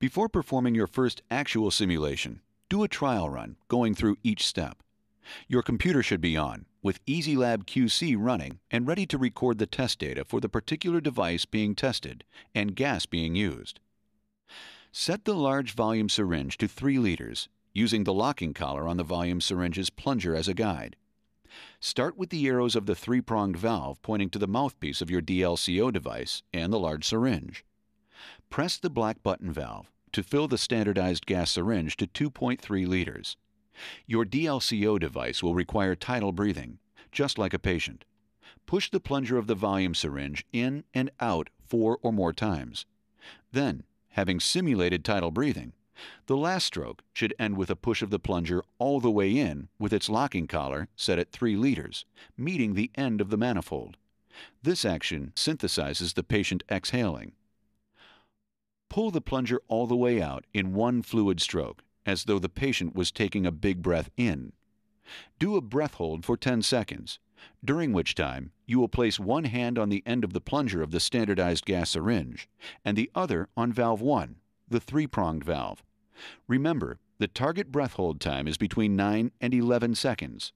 Before performing your first actual simulation, do a trial run going through each step. Your computer should be on, with EasyLab QC running and ready to record the test data for the particular device being tested and gas being used. Set the large volume syringe to 3 liters using the locking collar on the volume syringe's plunger as a guide. Start with the arrows of the three-pronged valve pointing to the mouthpiece of your DLCO device and the large syringe. Press the black button valve to fill the standardized gas syringe to 2.3 liters. Your DLCO device will require tidal breathing, just like a patient. Push the plunger of the volume syringe in and out four or more times. Then, having simulated tidal breathing, the last stroke should end with a push of the plunger all the way in with its locking collar set at 3 liters, meeting the end of the manifold. This action synthesizes the patient exhaling. Pull the plunger all the way out in one fluid stroke, as though the patient was taking a big breath in. Do a breath hold for 10 seconds, during which time you will place one hand on the end of the plunger of the standardized gas syringe and the other on valve 1, the three pronged valve. Remember, the target breath hold time is between 9 and 11 seconds.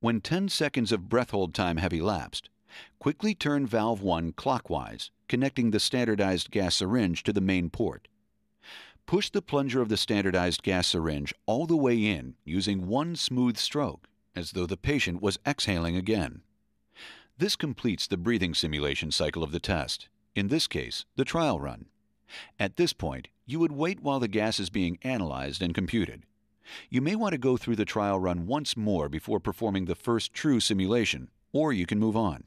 When 10 seconds of breath hold time have elapsed, quickly turn valve 1 clockwise, connecting the standardized gas syringe to the main port. Push the plunger of the standardized gas syringe all the way in using one smooth stroke, as though the patient was exhaling again. This completes the breathing simulation cycle of the test, in this case, the trial run. At this point, you would wait while the gas is being analyzed and computed. You may want to go through the trial run once more before performing the first true simulation, or you can move on.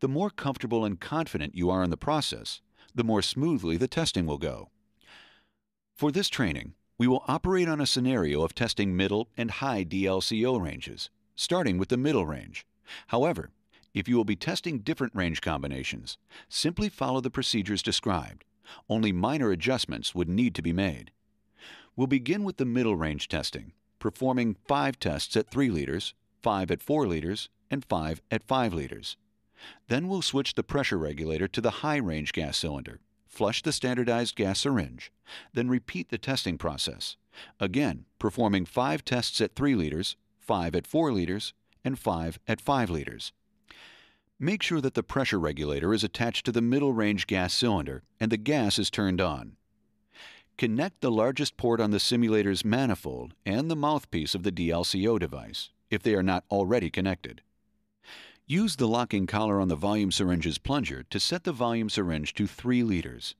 The more comfortable and confident you are in the process, the more smoothly the testing will go. For this training, we will operate on a scenario of testing middle and high DLCO ranges, starting with the middle range. However, if you will be testing different range combinations, simply follow the procedures described. Only minor adjustments would need to be made. We'll begin with the middle range testing, performing 5 tests at 3 liters, 5 at 4 liters, and 5 at 5 liters. Then we'll switch the pressure regulator to the high range gas cylinder, flush the standardized gas syringe, then repeat the testing process, again performing 5 tests at 3 liters, 5 at 4 liters, and 5 at 5 liters. Make sure that the pressure regulator is attached to the middle range gas cylinder and the gas is turned on. Connect the largest port on the simulator's manifold and the mouthpiece of the DLCO device, if they are not already connected. Use the locking collar on the volume syringe's plunger to set the volume syringe to 3 liters.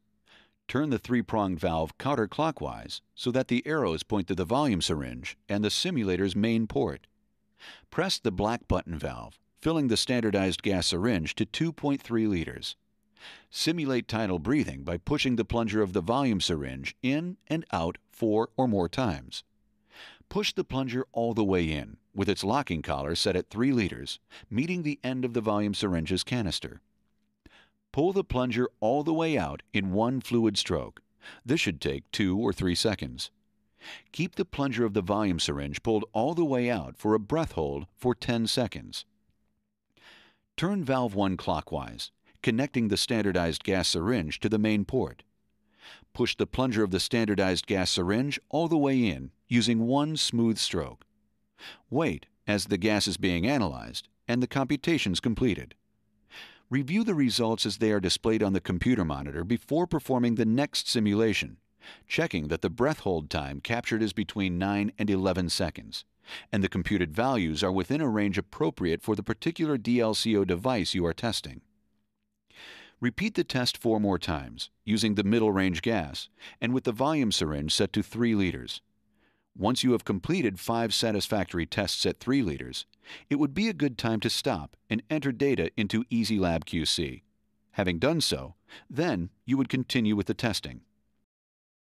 Turn the three-pronged valve counterclockwise so that the arrows point to the volume syringe and the simulator's main port. Press the black button valve filling the standardized gas syringe to 2.3 liters. Simulate tidal breathing by pushing the plunger of the volume syringe in and out four or more times. Push the plunger all the way in, with its locking collar set at 3 liters, meeting the end of the volume syringe's canister. Pull the plunger all the way out in one fluid stroke. This should take 2 or 3 seconds. Keep the plunger of the volume syringe pulled all the way out for a breath hold for 10 seconds. Turn valve 1 clockwise, connecting the standardized gas syringe to the main port. Push the plunger of the standardized gas syringe all the way in using one smooth stroke. Wait as the gas is being analyzed and the computations completed. Review the results as they are displayed on the computer monitor before performing the next simulation, checking that the breath hold time captured is between 9 and 11 seconds and the computed values are within a range appropriate for the particular DLCO device you are testing. Repeat the test four more times, using the middle range gas, and with the volume syringe set to 3 liters. Once you have completed five satisfactory tests at 3 liters, it would be a good time to stop and enter data into EasyLab QC. Having done so, then you would continue with the testing.